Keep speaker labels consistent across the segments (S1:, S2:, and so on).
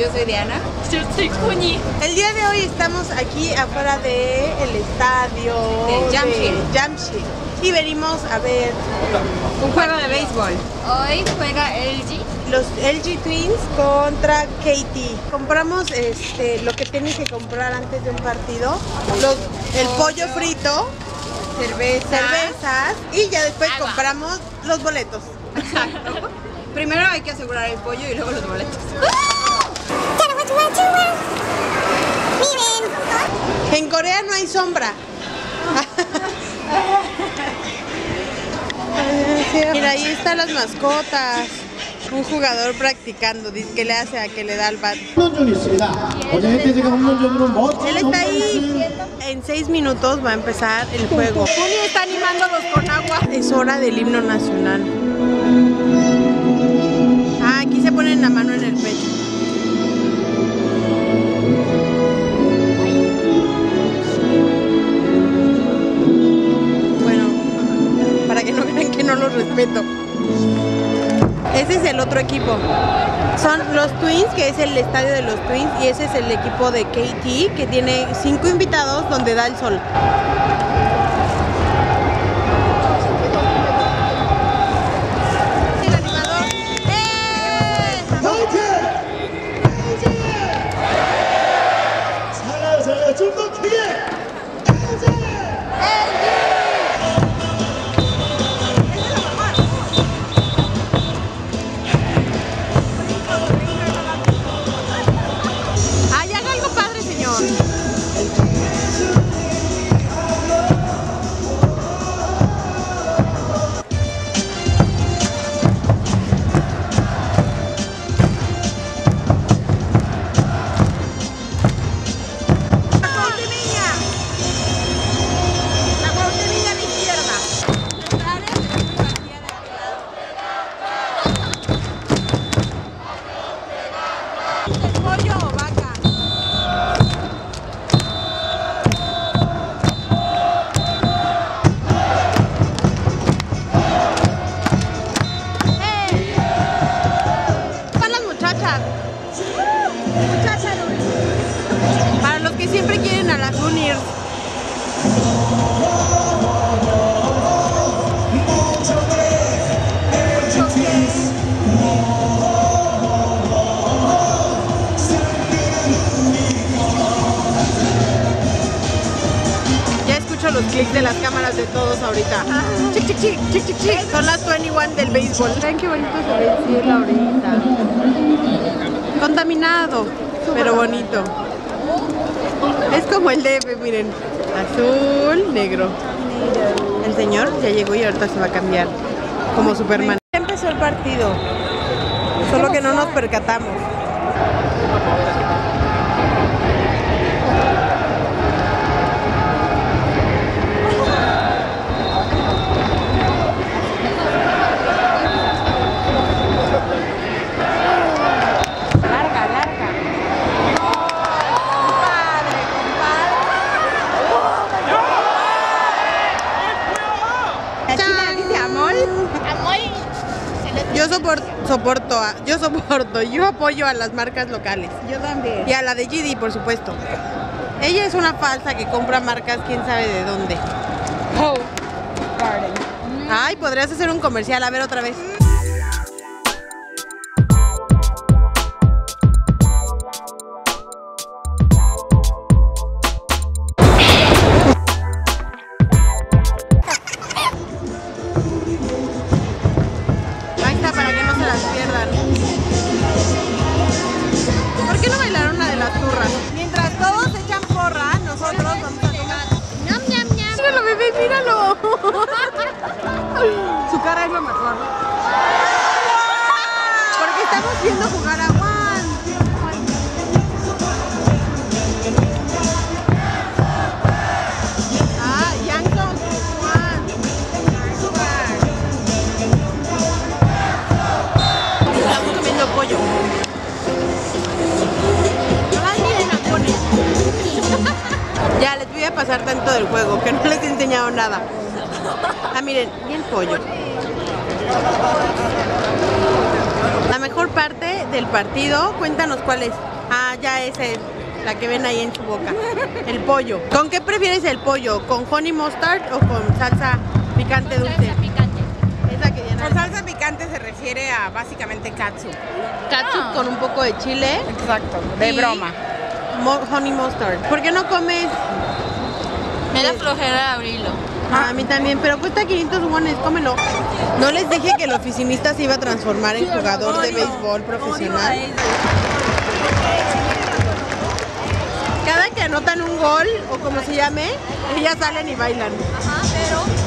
S1: Yo soy Diana.
S2: Yo soy Kuni.
S3: El día de hoy estamos aquí afuera del estadio
S1: De Jamshid.
S3: de Jamshid. y venimos a ver
S1: Un juego de béisbol.
S2: Hoy juega LG.
S3: los LG Twins contra KT. Compramos este, lo que tienes que comprar antes de un partido, los- el pollo frito,
S1: Cerveza.
S3: cervezas y ya después
S2: Agua.
S3: compramos los boletos.
S1: Exacto. Primero hay que asegurar el pollo y luego los boletos.
S3: En Corea no hay sombra. Mira, ahí están las mascotas. Un jugador practicando, dice que le hace a que le da el bat. Él está ahí. En seis minutos va a empezar el juego. Julio está animándolos con agua. Es hora del himno nacional. Ah, aquí se ponen la mano. Otro equipo. Son los Twins, que es el estadio de los Twins, y ese es el equipo de KT, que tiene cinco invitados donde da el sol. ¿Pollo o vaca? ¡Eh! Para las muchachas. Muchachas. Para los que siempre quieren a las Unirs. Clics de las cámaras de todos ahorita. Chic, chic, chic, chic, chic, chic. Son las 21 del béisbol.
S1: Ven qué bonito se ve el cielo ahorita.
S3: Contaminado, pero bonito. Es como el DF, miren. Azul, negro. El señor ya llegó y ahorita se va a cambiar. Como Superman. Ya empezó el partido. Solo que no nos percatamos. Soporto, a- yo soporto, yo apoyo a las marcas locales.
S1: Yo también.
S3: Y a la de GD, por supuesto. Ella es una falsa que compra marcas quién sabe de dónde.
S1: Oh. Garden.
S3: Ay, podrías hacer un comercial, a ver otra vez. Su cara es lo mejor. Porque estamos viendo jugar a Juan. Ah, Yang Song, Juan. Estamos comiendo pollo. Ya, les voy a pasar tanto del juego que no les he enseñado nada. Ah, miren, y el pollo. La mejor parte del partido. Cuéntanos cuál es. Ah, ya es el- la que ven ahí en su boca. El pollo. ¿Con qué prefieres el pollo? ¿Con honey mustard o con salsa picante dulce?
S2: Salsa picante.
S3: Es la que Diana.
S1: Con salsa picante se refiere a básicamente katsu.
S3: Ketchup con un poco de chile.
S1: Exacto, de
S3: Y-
S1: broma.
S3: honey mustard. ¿Por qué no comes?
S2: Me da flojera abrirlo.
S3: Ah, a mí también, pero cuesta 500 wones, cómelo. No les dije que el oficinista se iba a transformar en jugador de béisbol profesional. Cada que anotan un gol, o como se llame, ellas salen y bailan.
S2: Ajá, pero.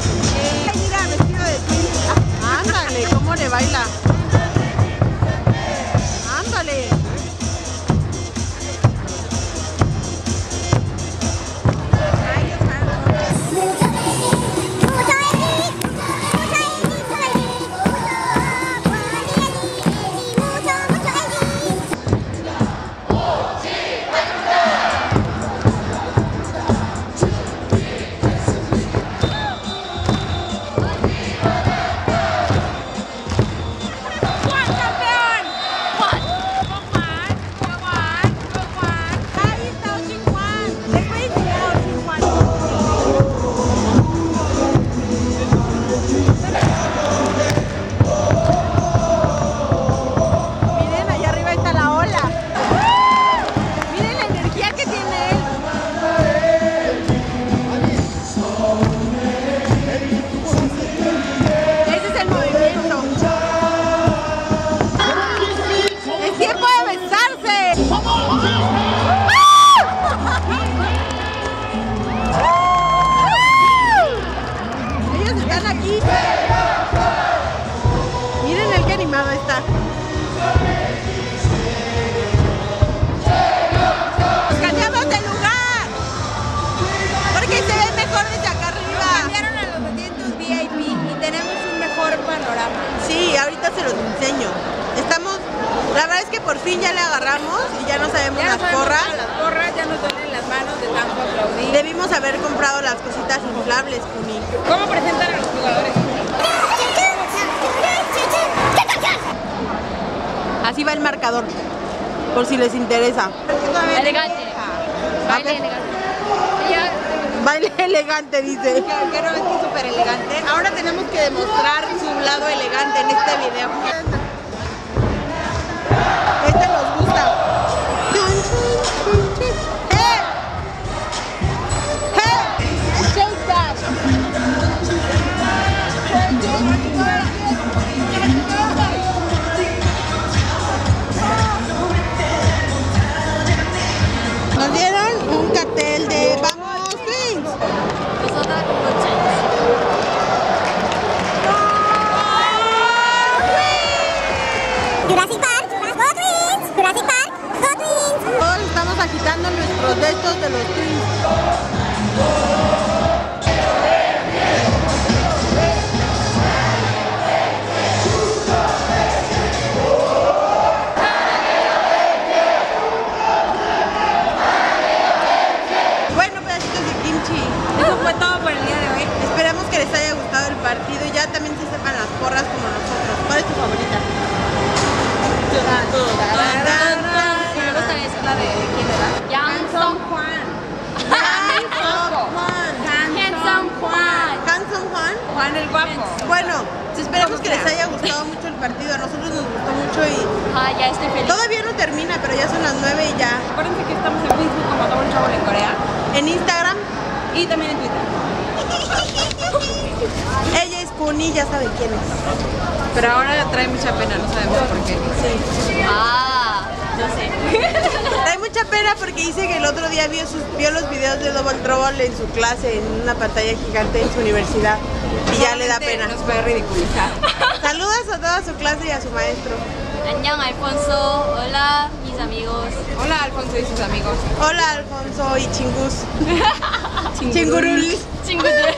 S3: Ahorita se los enseño. Estamos, la verdad es que por fin ya le agarramos y ya no sabemos
S1: Ya
S3: las
S1: sabemos
S3: porras.
S1: las porras, ya nos duelen las manos de tanto aplaudir.
S3: Debimos haber comprado las cositas inflables, Kuni.
S1: ¿Cómo presentan a los jugadores?
S3: Así va el marcador, por si les interesa.
S2: Elegante. Baile elegante.
S3: Elegante, dice.
S1: Que que súper elegante. Ahora tenemos que demostrar su lado elegante en este video.
S2: Me gusta esa, la de quién era. Yang Song Juan. Handsome Juan.
S3: Juan.
S1: Juan el guapo.
S3: Bueno, esperamos que les haya gustado mucho el partido. A nosotros nos gustó mucho y
S2: Ah, ya estoy feliz.
S3: todavía no termina, pero ya son las 9 y ya.
S1: Acuérdense que estamos en Facebook como Double Trouble en Corea
S3: En Instagram,
S1: y también en Twitter.
S3: Kuni, ya saben quién es.
S1: Pero ahora trae mucha pena, no sabemos por qué.
S2: Ah, yo sé.
S3: Da mucha pena porque dice que el otro día vio, sus, vio los videos de Double Trouble en su clase, en una pantalla gigante en su universidad. Y ya le da pena.
S1: Nos puede ridiculizar.
S3: Saludos a toda su clase y a su maestro.
S2: Annyeong Alfonso. Hola, mis amigos.
S1: Hola Alfonso y sus amigos.
S3: Hola Alfonso y Chingus. Chingurul.
S2: Chingu들.